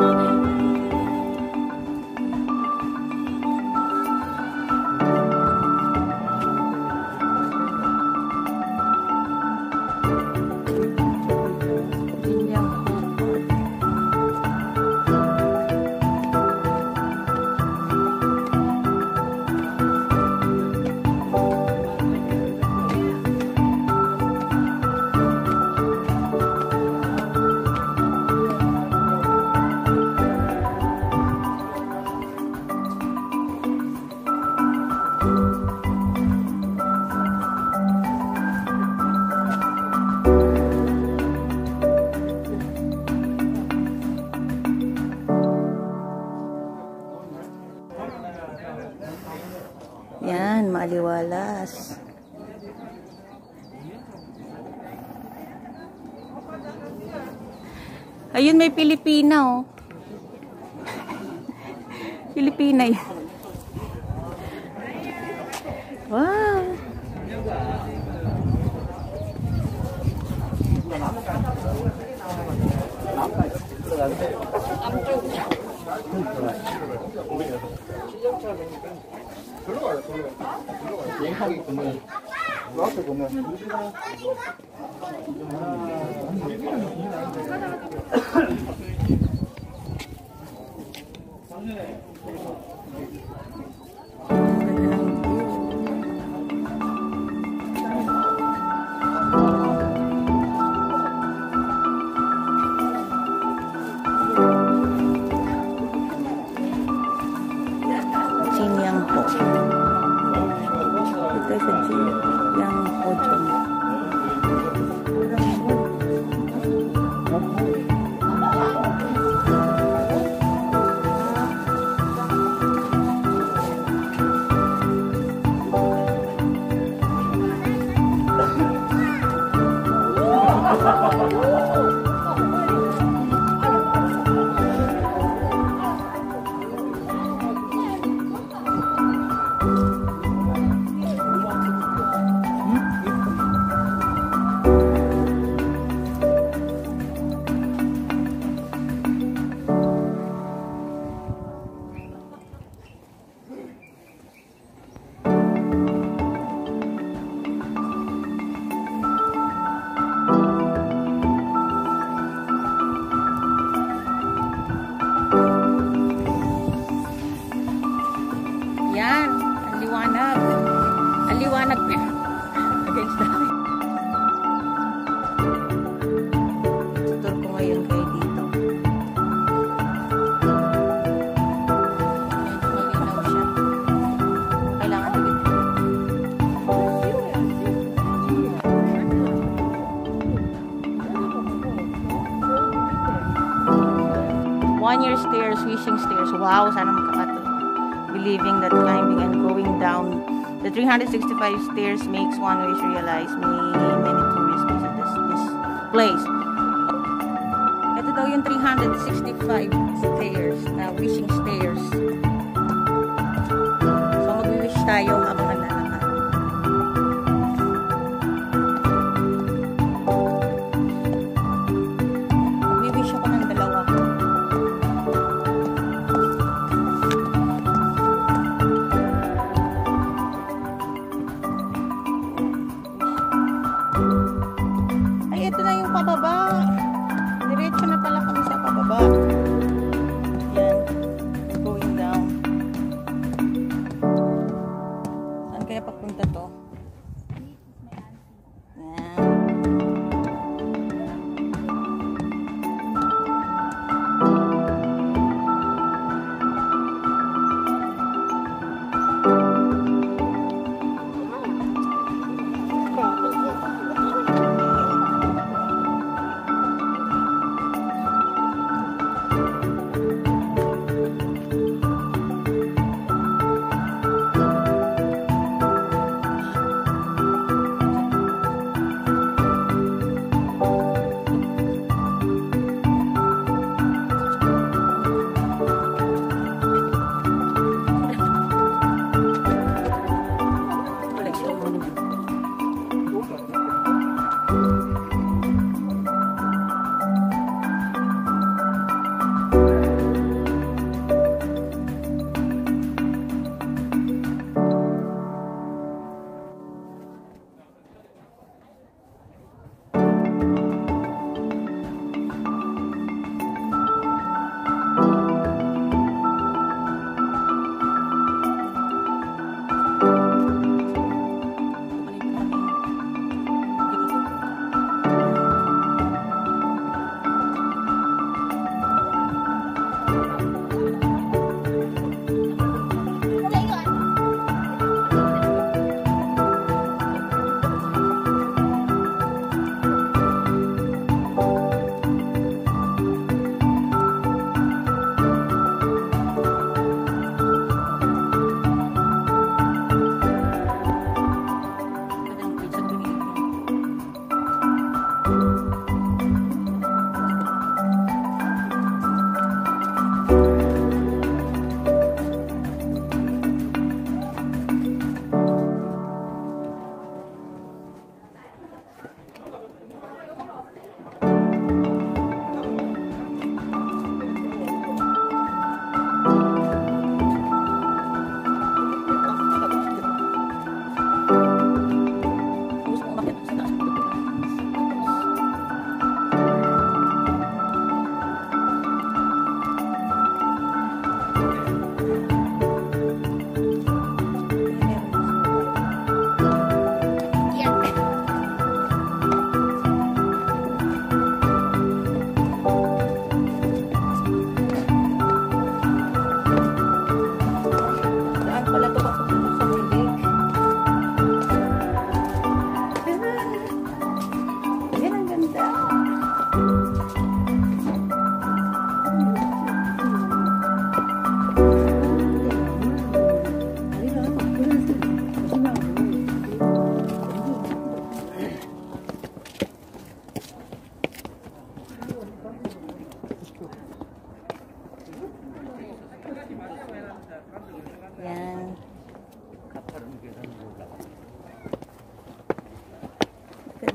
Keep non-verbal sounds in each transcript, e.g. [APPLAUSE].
Oh. Ayun, may Pilipina, oh. [LAUGHS] Pilipina yun. Wow. 今年好，这个今年好种。Liwanag. Against the Tutur ko ngayon kayo dito. Medyo malinaw siya. Kailangan tigil. One year stairs, wishing stairs. Wow, sana makakatuloy believing that climbing and going down the 365 stairs makes one wish realize may many tourists visit this, this place. Ito daw yung 365 stairs na wishing stairs. 怎么办？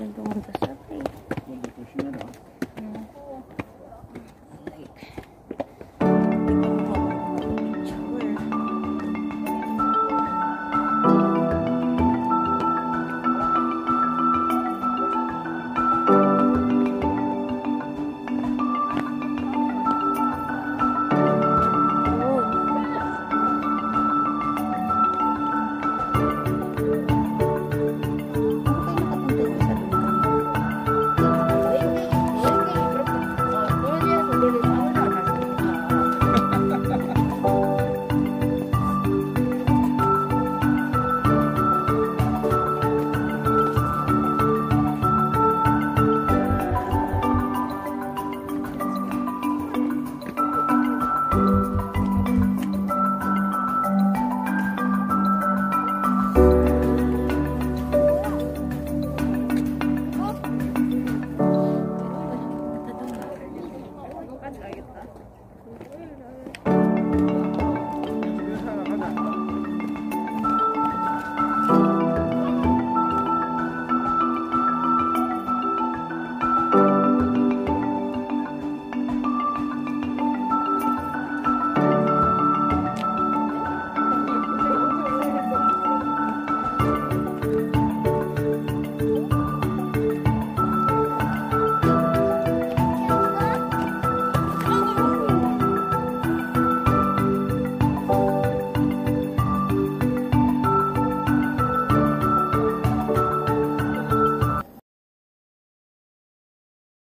I don't want this